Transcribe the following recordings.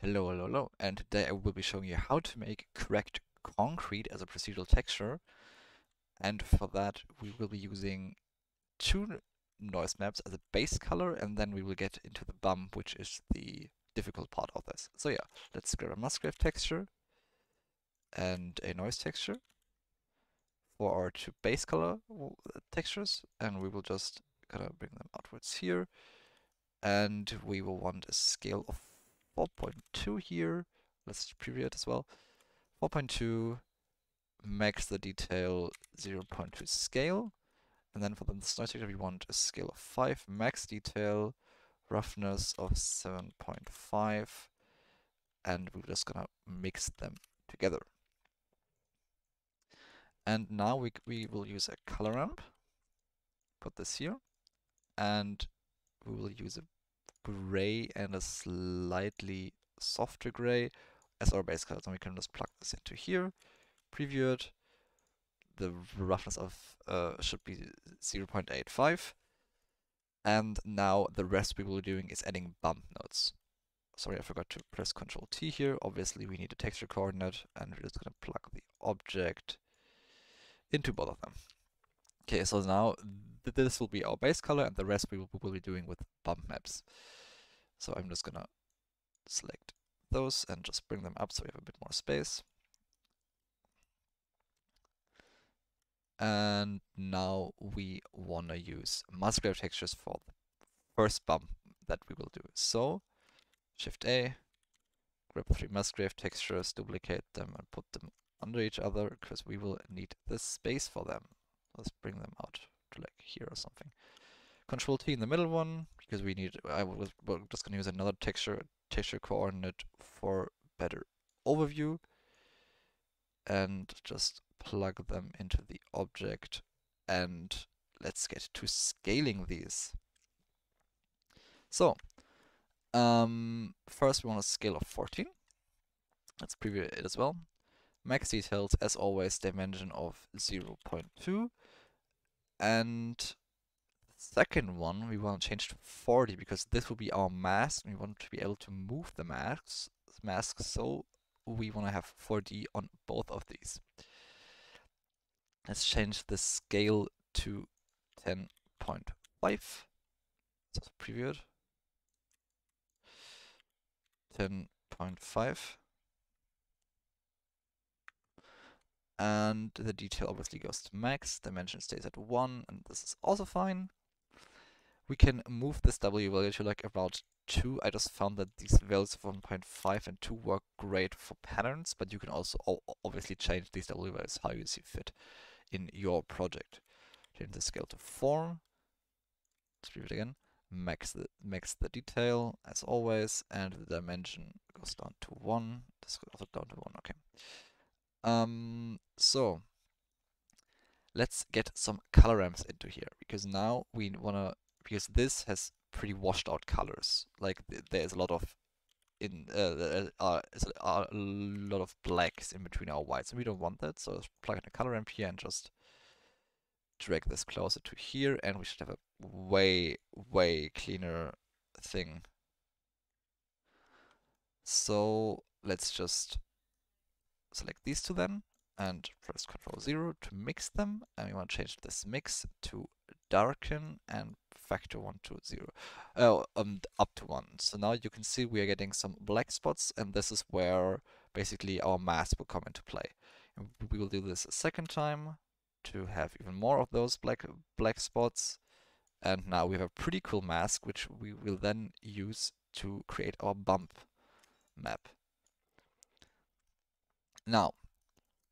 Hello, hello, hello. And today I will be showing you how to make cracked concrete as a procedural texture. And for that, we will be using two noise maps as a base color, and then we will get into the bump, which is the difficult part of this. So yeah, let's grab a Musgrave texture and a noise texture for our two base color textures, and we will just kind of bring them outwards here. And we will want a scale of 4.2 here. Let's it as well. 4.2 max the detail 0.2 scale. And then for the texture, we want a scale of 5, max detail, roughness of 7.5, and we're just gonna mix them together. And now we, we will use a color ramp, put this here, and we will use a gray and a slightly softer gray as our base color. So we can just plug this into here, preview it. The roughness of uh, should be 0.85. And now the rest we will be doing is adding bump nodes. Sorry, I forgot to press Ctrl T here. Obviously, we need a texture coordinate, and we're just going to plug the object into both of them. Okay, so now th this will be our base color, and the rest we will, we will be doing with bump maps. So I'm just gonna select those and just bring them up so we have a bit more space. And now we want to use Musgrave textures for the first bump that we will do. So Shift A, grab three Musgrave textures, duplicate them and put them under each other because we will need this space for them. Let's bring them out to like here or something. Control T in the middle one, because we need, I was we're just going to use another texture, texture coordinate for better overview. And just plug them into the object and let's get to scaling these. So, um, first we want a scale of 14. Let's preview it as well. Max details, as always, dimension of 0.2. And second one, we want to change to 4D because this will be our mask. and We want to be able to move the masks, masks so we want to have 4D on both of these. Let's change the scale to 10.5. Let's preview it. 10.5. and the detail obviously goes to max, dimension stays at 1, and this is also fine. We can move this W value to like about 2. I just found that these values of 1.5 and 2 work great for patterns, but you can also obviously change these W values how you see fit in your project. Change the scale to 4. Let's read it again. Max the, max the detail, as always, and the dimension goes down to 1. This goes also down to 1, okay. Um, so let's get some color ramps into here because now we wanna because this has pretty washed out colors. Like th there's a lot of in uh, uh, uh, a lot of blacks in between our whites, and we don't want that. So let's plug in a color ramp here and just drag this closer to here, and we should have a way way cleaner thing. So let's just select these two then and press Ctrl 0 to mix them. And we want to change this mix to darken and factor 1 to 0, uh, um, up to 1. So now you can see we are getting some black spots and this is where basically our mask will come into play. And we will do this a second time to have even more of those black black spots. And now we have a pretty cool mask which we will then use to create our bump map. Now,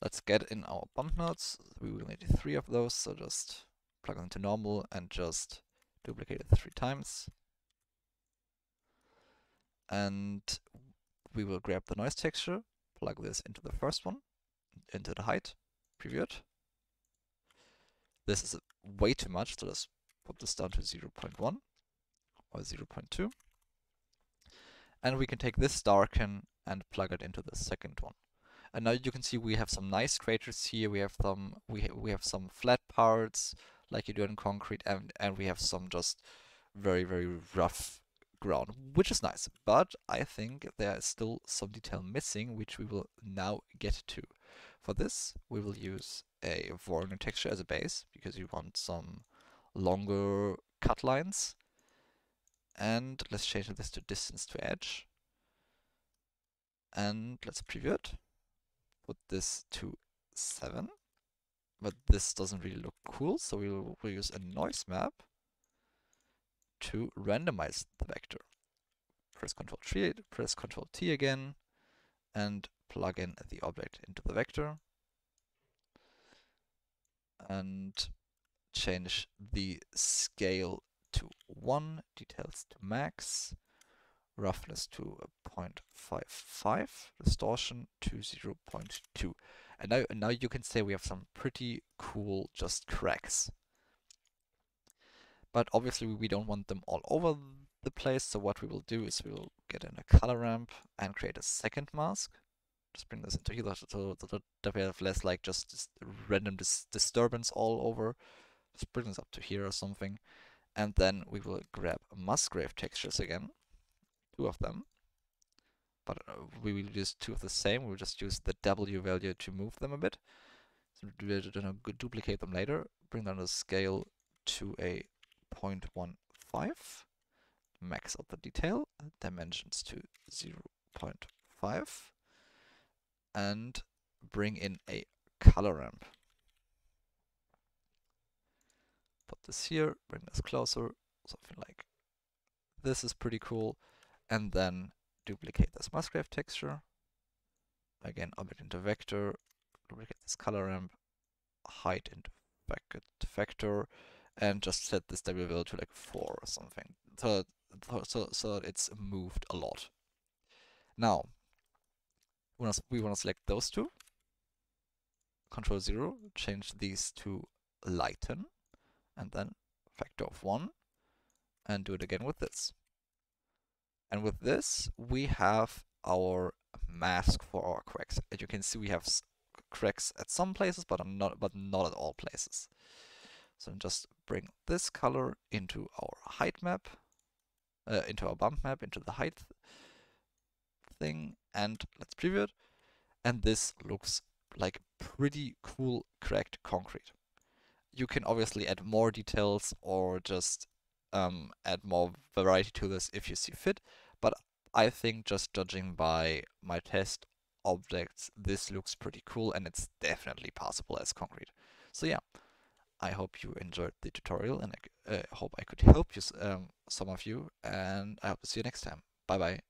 let's get in our bump nodes. We will need three of those, so just plug them into normal and just duplicate it three times. And we will grab the noise texture, plug this into the first one, into the height, preview it. This is way too much, so let's put this down to 0.1 or 0.2. And we can take this darken and plug it into the second one. And now you can see we have some nice craters here. We have some we ha we have some flat parts like you do in concrete, and and we have some just very very rough ground, which is nice, but I think there is still some detail missing, which we will now get to. For this, we will use a Voronoi texture as a base, because you want some longer cut lines. And let's change this to distance to edge. And let's preview it. Put this to 7. But this doesn't really look cool, so we'll, we'll use a noise map to randomize the vector. Press Ctrl T, press Ctrl T again, and plug in the object into the vector. And change the scale to 1, details to max, roughness to 0.55, uh, distortion to 0.2. And now, now you can say we have some pretty cool just cracks. But obviously we don't want them all over the place, so what we will do is we will get in a color ramp and create a second mask. Just bring this into here so that we have less like just random dis disturbance all over. Just bring this up to here or something. And then we will grab Musgrave textures again, two of them. But uh, we will use two of the same, we'll just use the W value to move them a bit. So duplicate them later, bring down the scale to a 0.15, max out the detail, dimensions to 0.5, and bring in a color ramp. Put this here, bring this closer, something like this is pretty cool, and then duplicate this Musgrave texture. Again, object into vector, duplicate this color ramp, height into vector, and just set this W value to like 4 or something. So, so, so that it's moved a lot. Now, we want to select those two. Control 0, change these to lighten, and then factor of 1, and do it again with this. And with this, we have our mask for our cracks. As you can see, we have cracks at some places, but not, but not at all places. So just bring this color into our height map, uh, into our bump map, into the height thing, and let's preview it. And this looks like pretty cool cracked concrete. You can obviously add more details or just um, add more variety to this if you see fit, but I think just judging by my test objects, this looks pretty cool and it's definitely possible as concrete. So yeah, I hope you enjoyed the tutorial and I uh, hope I could help you, um, some of you, and I hope to see you next time. Bye bye.